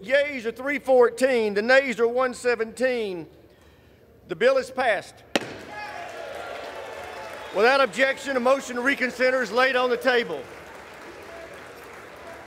yeas are 314. The nays are 117. The bill is passed. Without objection, a motion to reconsider is laid on the table.